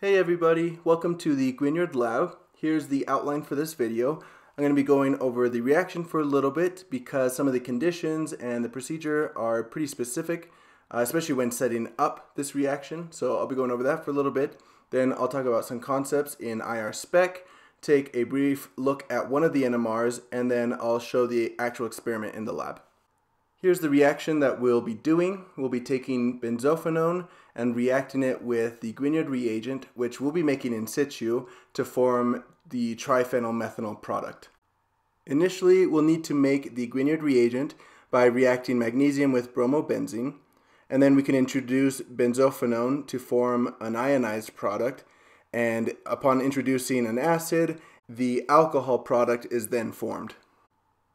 Hey everybody, welcome to the Grignard Lab. Here's the outline for this video. I'm going to be going over the reaction for a little bit because some of the conditions and the procedure are pretty specific, uh, especially when setting up this reaction. So I'll be going over that for a little bit. Then I'll talk about some concepts in IR spec, take a brief look at one of the NMRs, and then I'll show the actual experiment in the lab. Here's the reaction that we'll be doing. We'll be taking benzophenone and reacting it with the Grignard reagent, which we'll be making in situ to form the triphenylmethanol product. Initially, we'll need to make the Grignard reagent by reacting magnesium with bromobenzene, and then we can introduce benzophenone to form an ionized product, and upon introducing an acid, the alcohol product is then formed.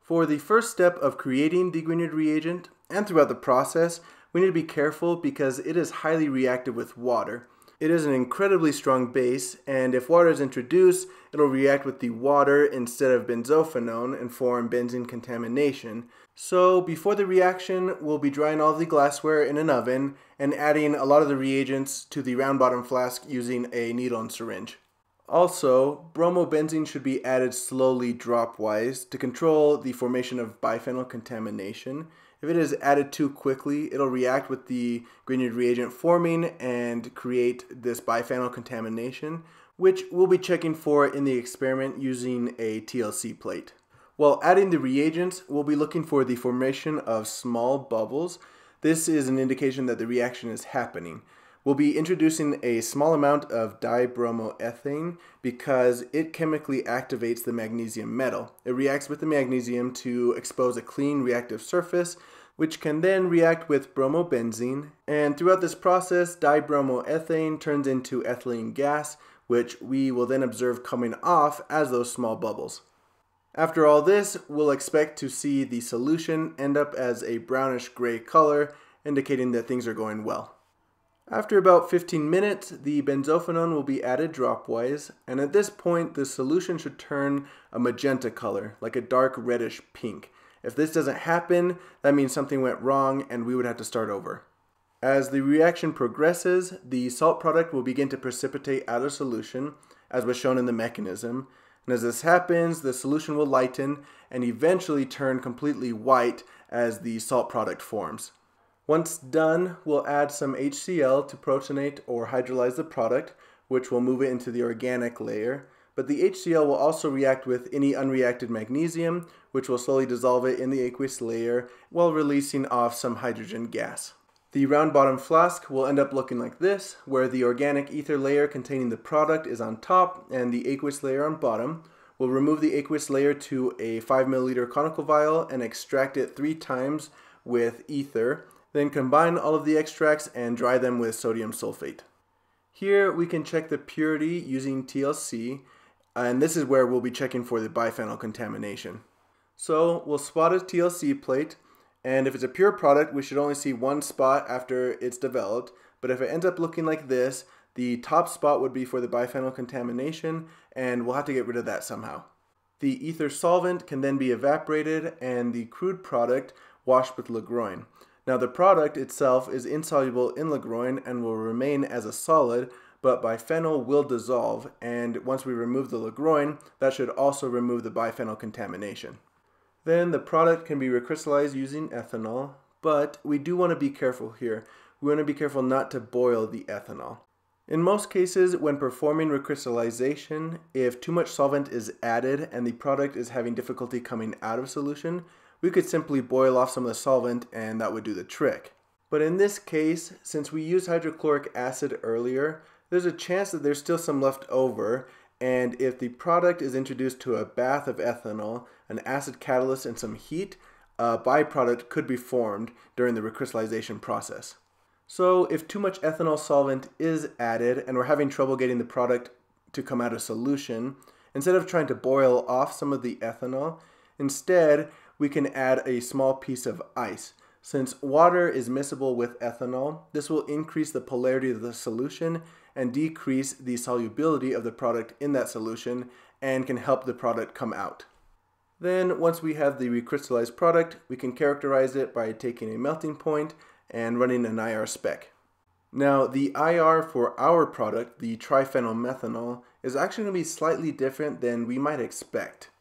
For the first step of creating the Grignard reagent, and throughout the process, we need to be careful because it is highly reactive with water. It is an incredibly strong base, and if water is introduced, it'll react with the water instead of benzophenone and form benzene contamination. So before the reaction, we'll be drying all the glassware in an oven and adding a lot of the reagents to the round bottom flask using a needle and syringe. Also, bromobenzene should be added slowly dropwise to control the formation of biphenyl contamination. If it is added too quickly, it'll react with the Grignard reagent forming and create this biphenyl contamination, which we'll be checking for in the experiment using a TLC plate. While adding the reagents, we'll be looking for the formation of small bubbles. This is an indication that the reaction is happening. We'll be introducing a small amount of dibromoethane because it chemically activates the magnesium metal. It reacts with the magnesium to expose a clean reactive surface which can then react with bromobenzene and throughout this process dibromoethane turns into ethylene gas which we will then observe coming off as those small bubbles. After all this, we'll expect to see the solution end up as a brownish gray color indicating that things are going well. After about 15 minutes, the benzophenone will be added dropwise, and at this point the solution should turn a magenta color, like a dark reddish pink. If this doesn't happen, that means something went wrong and we would have to start over. As the reaction progresses, the salt product will begin to precipitate out of solution, as was shown in the mechanism, and as this happens, the solution will lighten and eventually turn completely white as the salt product forms. Once done, we'll add some HCl to protonate or hydrolyze the product, which will move it into the organic layer. But the HCl will also react with any unreacted magnesium, which will slowly dissolve it in the aqueous layer while releasing off some hydrogen gas. The round bottom flask will end up looking like this, where the organic ether layer containing the product is on top and the aqueous layer on bottom. We'll remove the aqueous layer to a 5 milliliter conical vial and extract it three times with ether then combine all of the extracts and dry them with sodium sulfate. Here we can check the purity using TLC, and this is where we'll be checking for the biphenyl contamination. So we'll spot a TLC plate, and if it's a pure product, we should only see one spot after it's developed, but if it ends up looking like this, the top spot would be for the biphenyl contamination, and we'll have to get rid of that somehow. The ether solvent can then be evaporated, and the crude product washed with Ligroin. Now the product itself is insoluble in Ligroin and will remain as a solid, but biphenyl will dissolve, and once we remove the Ligroin, that should also remove the biphenyl contamination. Then the product can be recrystallized using ethanol, but we do want to be careful here. We want to be careful not to boil the ethanol. In most cases, when performing recrystallization, if too much solvent is added and the product is having difficulty coming out of solution, we could simply boil off some of the solvent and that would do the trick. But in this case, since we used hydrochloric acid earlier, there's a chance that there's still some left over and if the product is introduced to a bath of ethanol, an acid catalyst and some heat, a byproduct could be formed during the recrystallization process. So if too much ethanol solvent is added and we're having trouble getting the product to come out of solution, instead of trying to boil off some of the ethanol, instead we can add a small piece of ice. Since water is miscible with ethanol, this will increase the polarity of the solution and decrease the solubility of the product in that solution and can help the product come out. Then once we have the recrystallized product, we can characterize it by taking a melting point and running an IR spec. Now, the IR for our product, the triphenylmethanol, is actually going to be slightly different than we might expect.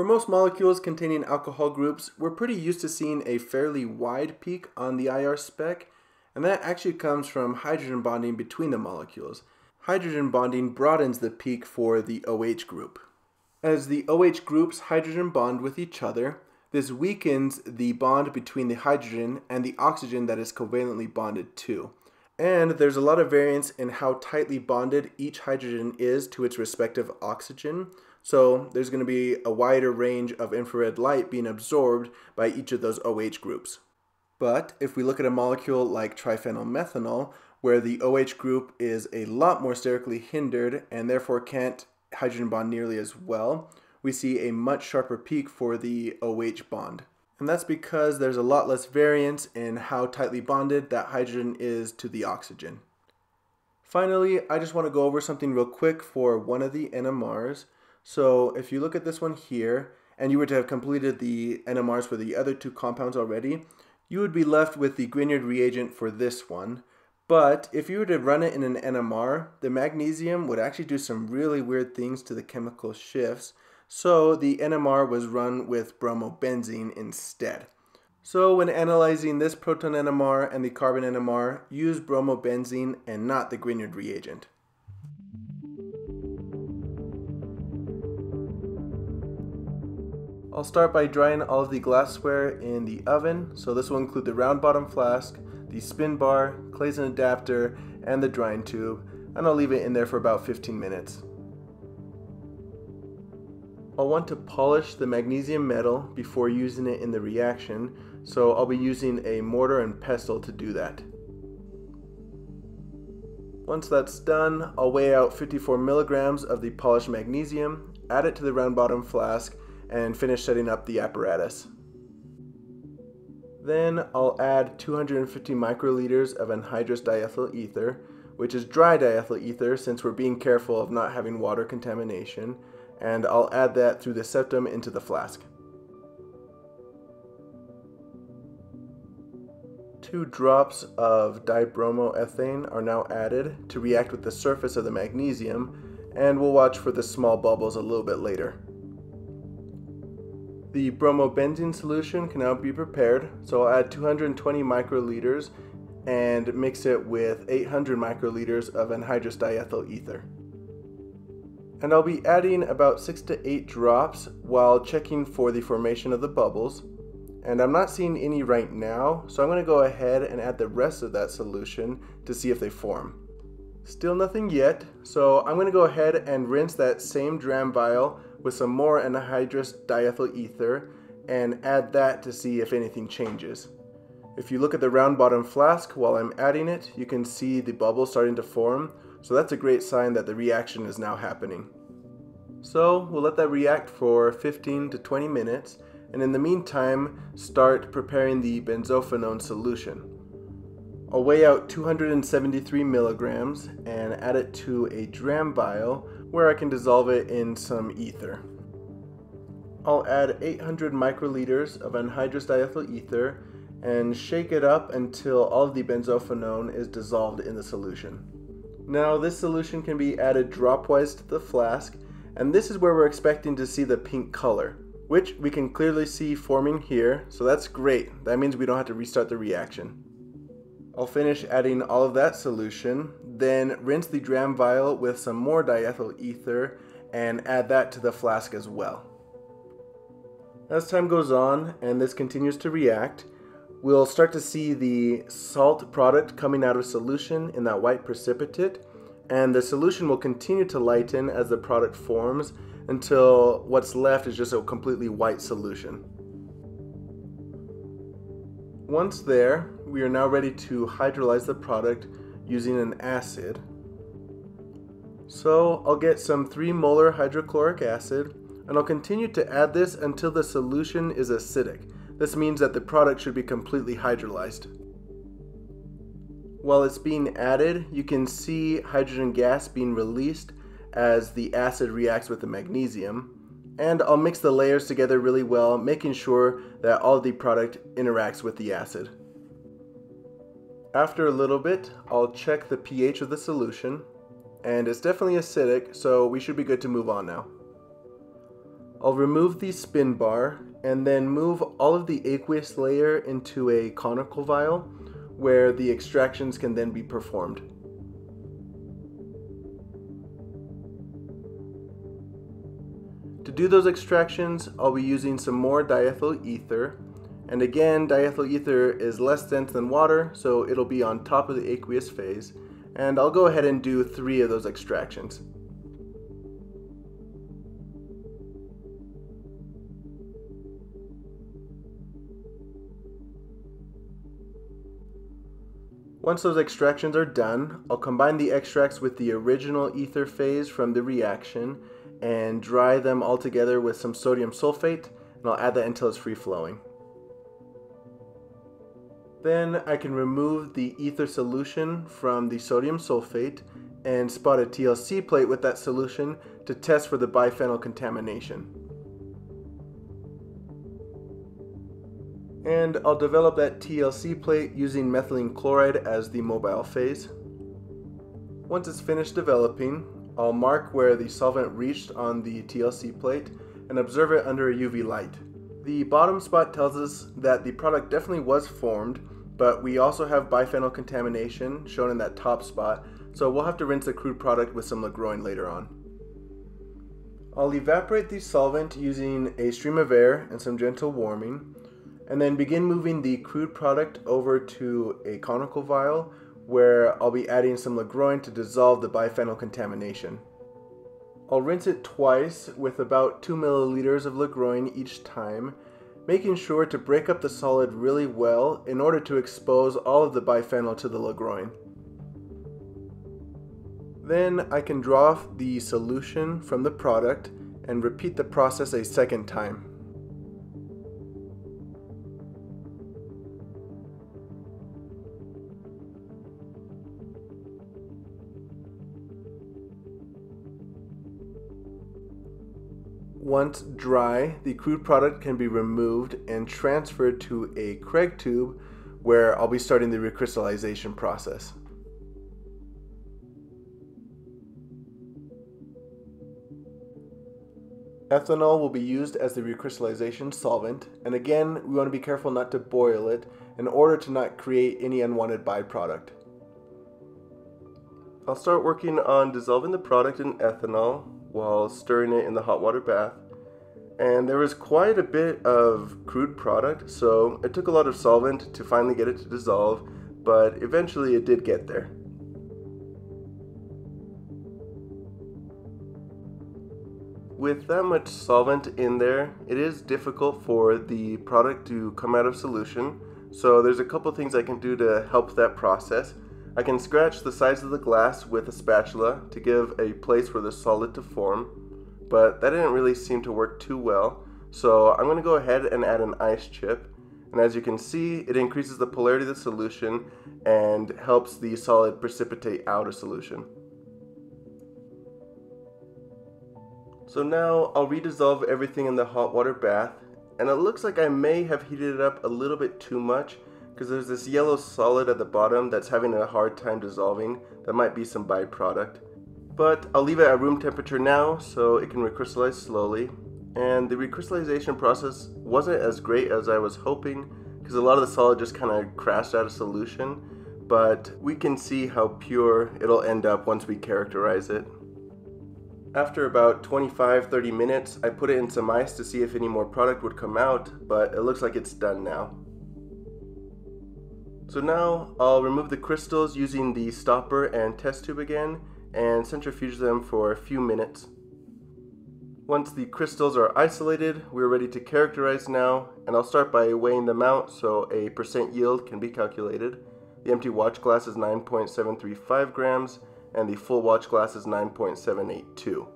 For most molecules containing alcohol groups, we're pretty used to seeing a fairly wide peak on the IR spec, and that actually comes from hydrogen bonding between the molecules. Hydrogen bonding broadens the peak for the OH group. As the OH groups hydrogen bond with each other, this weakens the bond between the hydrogen and the oxygen that is covalently bonded to. And there's a lot of variance in how tightly bonded each hydrogen is to its respective oxygen. So there's going to be a wider range of infrared light being absorbed by each of those OH groups. But if we look at a molecule like triphenylmethanol, where the OH group is a lot more sterically hindered and therefore can't hydrogen bond nearly as well, we see a much sharper peak for the OH bond and that's because there's a lot less variance in how tightly bonded that hydrogen is to the oxygen. Finally, I just want to go over something real quick for one of the NMRs. So if you look at this one here, and you were to have completed the NMRs for the other two compounds already, you would be left with the Grignard reagent for this one. But if you were to run it in an NMR, the magnesium would actually do some really weird things to the chemical shifts, so the NMR was run with bromobenzene instead. So when analyzing this proton NMR and the carbon NMR, use bromobenzene and not the Grignard reagent. I'll start by drying all of the glassware in the oven. So this will include the round bottom flask, the spin bar, Claisen adapter, and the drying tube. And I'll leave it in there for about 15 minutes. I'll want to polish the magnesium metal before using it in the reaction, so I'll be using a mortar and pestle to do that. Once that's done, I'll weigh out 54 milligrams of the polished magnesium, add it to the round bottom flask, and finish setting up the apparatus. Then I'll add 250 microliters of anhydrous diethyl ether, which is dry diethyl ether since we're being careful of not having water contamination, and I'll add that through the septum into the flask. Two drops of dibromoethane are now added to react with the surface of the magnesium, and we'll watch for the small bubbles a little bit later. The bromobenzene solution can now be prepared, so I'll add 220 microliters and mix it with 800 microliters of anhydrous diethyl ether and I'll be adding about 6 to 8 drops while checking for the formation of the bubbles. And I'm not seeing any right now, so I'm going to go ahead and add the rest of that solution to see if they form. Still nothing yet, so I'm going to go ahead and rinse that same dram vial with some more anhydrous diethyl ether and add that to see if anything changes. If you look at the round bottom flask while I'm adding it, you can see the bubbles starting to form, so that's a great sign that the reaction is now happening. So we'll let that react for 15 to 20 minutes and in the meantime start preparing the benzophenone solution. I'll weigh out 273 milligrams and add it to a dram vial where I can dissolve it in some ether. I'll add 800 microliters of anhydrous diethyl ether and shake it up until all of the benzophenone is dissolved in the solution. Now this solution can be added dropwise to the flask and this is where we're expecting to see the pink color, which we can clearly see forming here, so that's great. That means we don't have to restart the reaction. I'll finish adding all of that solution, then rinse the dram vial with some more diethyl ether and add that to the flask as well. As time goes on and this continues to react, we'll start to see the salt product coming out of solution in that white precipitate and the solution will continue to lighten as the product forms until what's left is just a completely white solution. Once there, we are now ready to hydrolyze the product using an acid. So I'll get some 3 molar hydrochloric acid and I'll continue to add this until the solution is acidic. This means that the product should be completely hydrolyzed. While it's being added, you can see hydrogen gas being released as the acid reacts with the magnesium. And I'll mix the layers together really well, making sure that all the product interacts with the acid. After a little bit, I'll check the pH of the solution, and it's definitely acidic, so we should be good to move on now. I'll remove the spin bar and then move all of the aqueous layer into a conical vial where the extractions can then be performed. To do those extractions, I'll be using some more diethyl ether. And again, diethyl ether is less dense than water, so it'll be on top of the aqueous phase. And I'll go ahead and do three of those extractions. Once those extractions are done, I'll combine the extracts with the original ether phase from the reaction and dry them all together with some sodium sulfate and I'll add that until it's free flowing. Then I can remove the ether solution from the sodium sulfate and spot a TLC plate with that solution to test for the biphenyl contamination. And I'll develop that TLC plate using methylene chloride as the mobile phase. Once it's finished developing, I'll mark where the solvent reached on the TLC plate and observe it under a UV light. The bottom spot tells us that the product definitely was formed, but we also have biphenyl contamination shown in that top spot, so we'll have to rinse the crude product with some Ligroin later on. I'll evaporate the solvent using a stream of air and some gentle warming, and then begin moving the crude product over to a conical vial where I'll be adding some Ligroin to dissolve the biphenyl contamination. I'll rinse it twice with about 2 milliliters of Ligroin each time, making sure to break up the solid really well in order to expose all of the biphenyl to the Ligroin. Then I can draw off the solution from the product and repeat the process a second time. Once dry, the crude product can be removed and transferred to a Craig tube where I'll be starting the recrystallization process. Ethanol will be used as the recrystallization solvent, and again, we want to be careful not to boil it in order to not create any unwanted byproduct. I'll start working on dissolving the product in ethanol while stirring it in the hot water bath. And there was quite a bit of crude product, so it took a lot of solvent to finally get it to dissolve, but eventually it did get there. With that much solvent in there, it is difficult for the product to come out of solution, so there's a couple things I can do to help that process. I can scratch the sides of the glass with a spatula to give a place for the solid to form, but that didn't really seem to work too well. So I'm going to go ahead and add an ice chip. And as you can see, it increases the polarity of the solution and helps the solid precipitate out of solution. So now I'll redissolve everything in the hot water bath and it looks like I may have heated it up a little bit too much because there's this yellow solid at the bottom that's having a hard time dissolving. That might be some byproduct. But I'll leave it at room temperature now so it can recrystallize slowly. And the recrystallization process wasn't as great as I was hoping because a lot of the solid just kind of crashed out of solution. But we can see how pure it'll end up once we characterize it. After about 25-30 minutes, I put it in some ice to see if any more product would come out, but it looks like it's done now. So now I'll remove the crystals using the stopper and test tube again and centrifuge them for a few minutes. Once the crystals are isolated, we're ready to characterize now, and I'll start by weighing them out so a percent yield can be calculated. The empty watch glass is 9.735 grams, and the full watch glass is 9.782.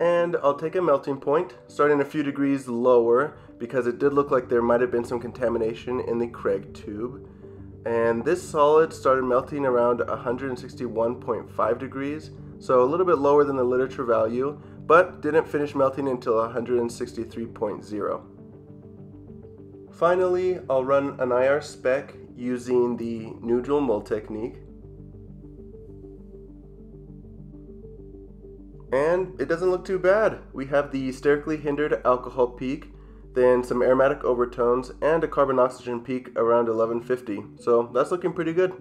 And I'll take a melting point, starting a few degrees lower because it did look like there might have been some contamination in the Craig tube. And this solid started melting around 161.5 degrees, so a little bit lower than the literature value, but didn't finish melting until 163.0. Finally, I'll run an IR spec using the Nujol mull technique. And it doesn't look too bad. We have the sterically hindered alcohol peak, then some aromatic overtones, and a carbon oxygen peak around 1150. So that's looking pretty good.